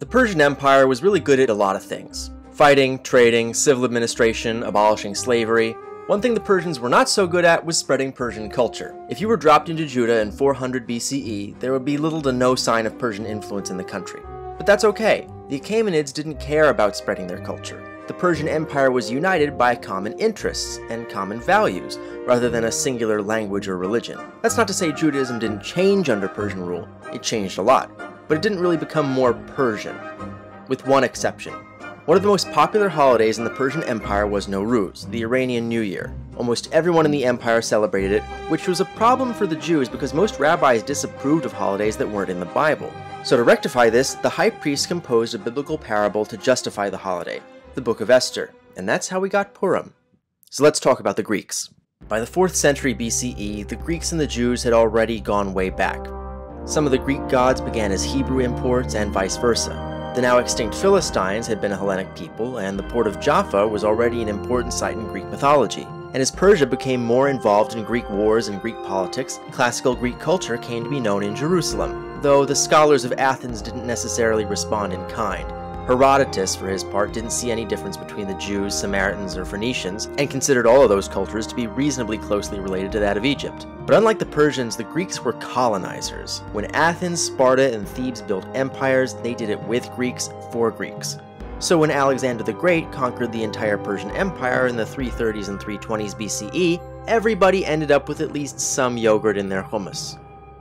The Persian Empire was really good at a lot of things. Fighting, trading, civil administration, abolishing slavery. One thing the Persians were not so good at was spreading Persian culture. If you were dropped into Judah in 400 BCE, there would be little to no sign of Persian influence in the country. But that's okay. The Achaemenids didn't care about spreading their culture. The Persian Empire was united by common interests and common values, rather than a singular language or religion. That's not to say Judaism didn't change under Persian rule, it changed a lot but it didn't really become more Persian, with one exception. One of the most popular holidays in the Persian Empire was Nowruz, the Iranian New Year. Almost everyone in the empire celebrated it, which was a problem for the Jews because most rabbis disapproved of holidays that weren't in the Bible. So to rectify this, the high priest composed a biblical parable to justify the holiday, the Book of Esther, and that's how we got Purim. So let's talk about the Greeks. By the 4th century BCE, the Greeks and the Jews had already gone way back. Some of the Greek gods began as Hebrew imports and vice versa. The now extinct Philistines had been a Hellenic people, and the port of Jaffa was already an important site in Greek mythology. And as Persia became more involved in Greek wars and Greek politics, classical Greek culture came to be known in Jerusalem, though the scholars of Athens didn't necessarily respond in kind. Herodotus, for his part, didn't see any difference between the Jews, Samaritans, or Phoenicians, and considered all of those cultures to be reasonably closely related to that of Egypt. But unlike the Persians, the Greeks were colonizers. When Athens, Sparta, and Thebes built empires, they did it with Greeks for Greeks. So when Alexander the Great conquered the entire Persian Empire in the 330s and 320s BCE, everybody ended up with at least some yogurt in their hummus.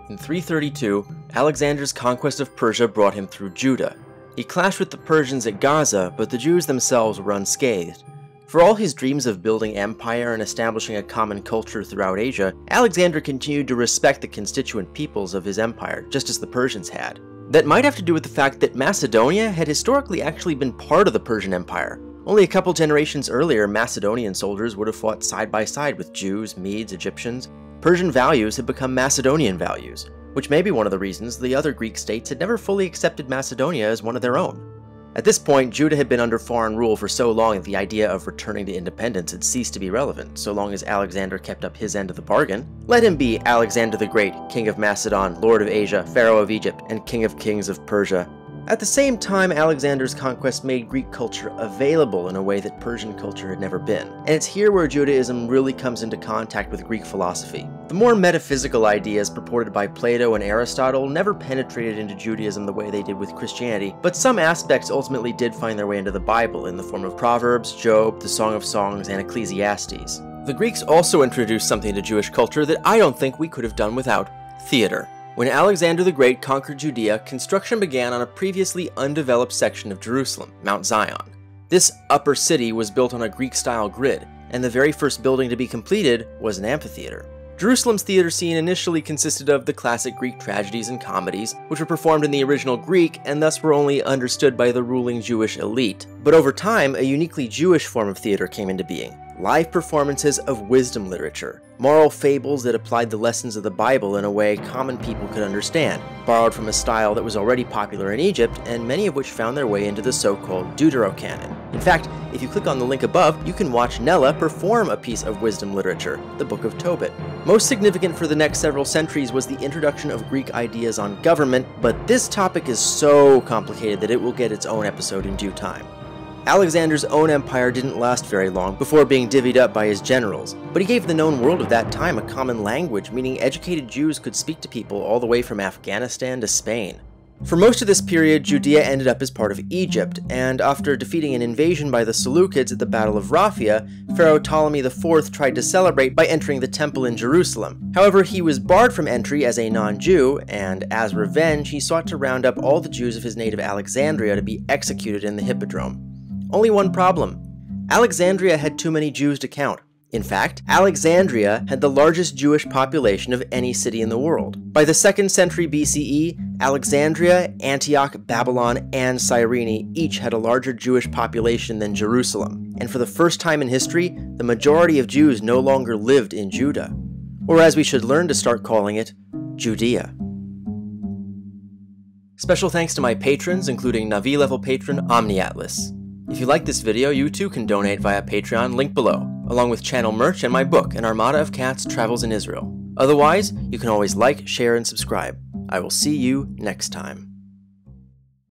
In 332, Alexander's conquest of Persia brought him through Judah, he clashed with the Persians at Gaza, but the Jews themselves were unscathed. For all his dreams of building empire and establishing a common culture throughout Asia, Alexander continued to respect the constituent peoples of his empire, just as the Persians had. That might have to do with the fact that Macedonia had historically actually been part of the Persian Empire. Only a couple generations earlier, Macedonian soldiers would have fought side by side with Jews, Medes, Egyptians. Persian values had become Macedonian values which may be one of the reasons the other Greek states had never fully accepted Macedonia as one of their own. At this point, Judah had been under foreign rule for so long that the idea of returning to independence had ceased to be relevant, so long as Alexander kept up his end of the bargain. Let him be Alexander the Great, King of Macedon, Lord of Asia, Pharaoh of Egypt, and King of Kings of Persia, at the same time, Alexander's conquest made Greek culture available in a way that Persian culture had never been. And it's here where Judaism really comes into contact with Greek philosophy. The more metaphysical ideas purported by Plato and Aristotle never penetrated into Judaism the way they did with Christianity, but some aspects ultimately did find their way into the Bible in the form of Proverbs, Job, the Song of Songs, and Ecclesiastes. The Greeks also introduced something to Jewish culture that I don't think we could have done without theater. When Alexander the Great conquered Judea, construction began on a previously undeveloped section of Jerusalem, Mount Zion. This upper city was built on a Greek-style grid, and the very first building to be completed was an amphitheater. Jerusalem's theater scene initially consisted of the classic Greek tragedies and comedies, which were performed in the original Greek and thus were only understood by the ruling Jewish elite. But over time, a uniquely Jewish form of theater came into being, live performances of wisdom literature, moral fables that applied the lessons of the Bible in a way common people could understand, borrowed from a style that was already popular in Egypt, and many of which found their way into the so-called Deuterocanon. In fact, if you click on the link above, you can watch Nella perform a piece of wisdom literature, the Book of Tobit. Most significant for the next several centuries was the introduction of Greek ideas on government, but this topic is so complicated that it will get its own episode in due time. Alexander's own empire didn't last very long before being divvied up by his generals, but he gave the known world of that time a common language, meaning educated Jews could speak to people all the way from Afghanistan to Spain. For most of this period, Judea ended up as part of Egypt, and after defeating an invasion by the Seleucids at the Battle of Raphia, Pharaoh Ptolemy IV tried to celebrate by entering the temple in Jerusalem. However, he was barred from entry as a non-Jew, and as revenge, he sought to round up all the Jews of his native Alexandria to be executed in the Hippodrome. Only one problem. Alexandria had too many Jews to count. In fact, Alexandria had the largest Jewish population of any city in the world. By the 2nd century BCE, Alexandria, Antioch, Babylon, and Cyrene each had a larger Jewish population than Jerusalem, and for the first time in history, the majority of Jews no longer lived in Judah. Or as we should learn to start calling it, Judea. Special thanks to my patrons, including Navi level patron OmniAtlas. If you like this video, you too can donate via Patreon, link below, along with channel merch and my book, An Armada of Cats Travels in Israel. Otherwise, you can always like, share, and subscribe. I will see you next time.